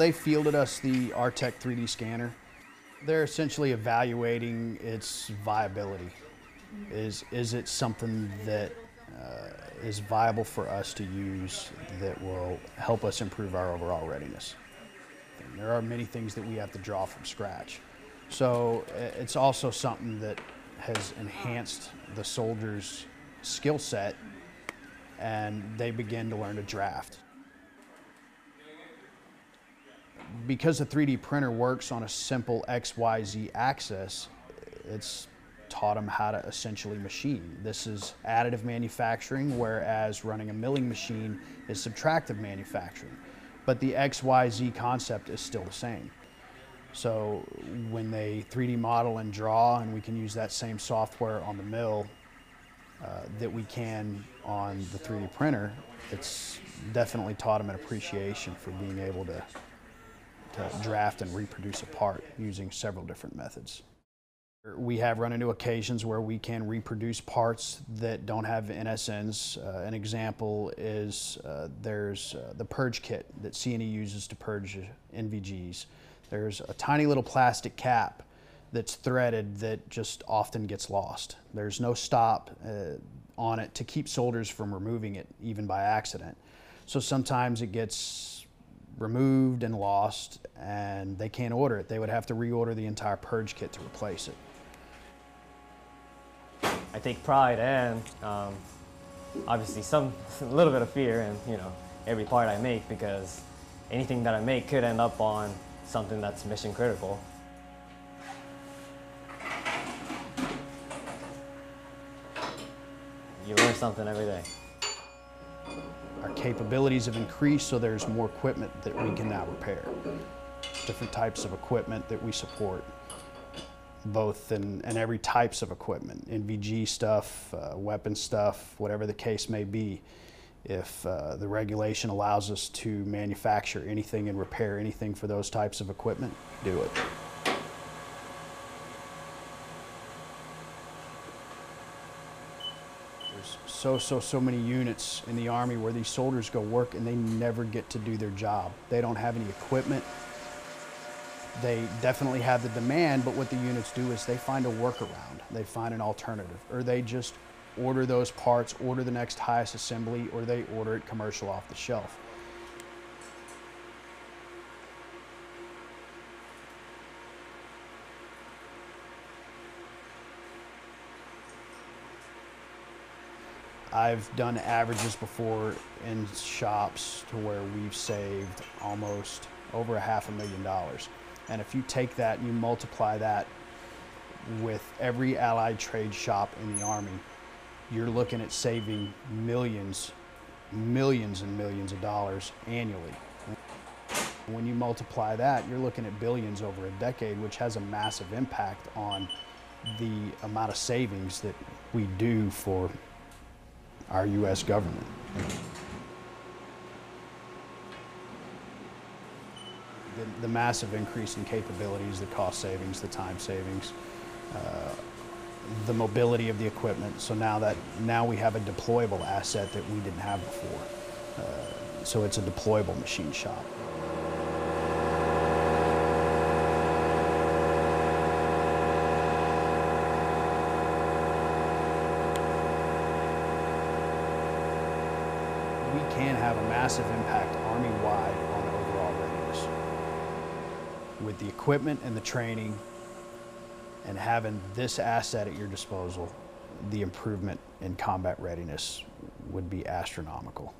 They fielded us the Artec 3D scanner. They're essentially evaluating its viability. Is, is it something that uh, is viable for us to use that will help us improve our overall readiness? There are many things that we have to draw from scratch. So it's also something that has enhanced the soldiers' skill set and they begin to learn to draft. Because the 3D printer works on a simple XYZ axis, it's taught them how to essentially machine. This is additive manufacturing, whereas running a milling machine is subtractive manufacturing. But the XYZ concept is still the same. So when they 3D model and draw, and we can use that same software on the mill uh, that we can on the 3D printer, it's definitely taught them an appreciation for being able to, to draft and reproduce a part using several different methods. We have run into occasions where we can reproduce parts that don't have NSNs. Uh, an example is uh, there's uh, the purge kit that C&E uses to purge NVGs. There's a tiny little plastic cap that's threaded that just often gets lost. There's no stop uh, on it to keep soldiers from removing it even by accident. So sometimes it gets removed and lost and they can't order it. They would have to reorder the entire purge kit to replace it. I take pride and um, obviously some a little bit of fear in you know every part I make because anything that I make could end up on something that's mission critical. You learn something every day. Our capabilities have increased, so there's more equipment that we can now repair. Different types of equipment that we support both in, in every types of equipment, NVG stuff, uh, weapon stuff, whatever the case may be. If uh, the regulation allows us to manufacture anything and repair anything for those types of equipment, do it. So, so, so many units in the Army where these soldiers go work and they never get to do their job. They don't have any equipment, they definitely have the demand, but what the units do is they find a workaround. They find an alternative, or they just order those parts, order the next highest assembly, or they order it commercial off the shelf. I've done averages before in shops to where we've saved almost over a half a million dollars. And if you take that and you multiply that with every allied trade shop in the Army, you're looking at saving millions, millions and millions of dollars annually. When you multiply that, you're looking at billions over a decade, which has a massive impact on the amount of savings that we do for our U.S. government. the, the massive increase in capabilities, the cost savings, the time savings, uh, the mobility of the equipment. So now that now we have a deployable asset that we didn't have before. Uh, so it's a deployable machine shop. We can have a massive impact Army-wide on overall readiness. with the equipment and the training and having this asset at your disposal, the improvement in combat readiness would be astronomical.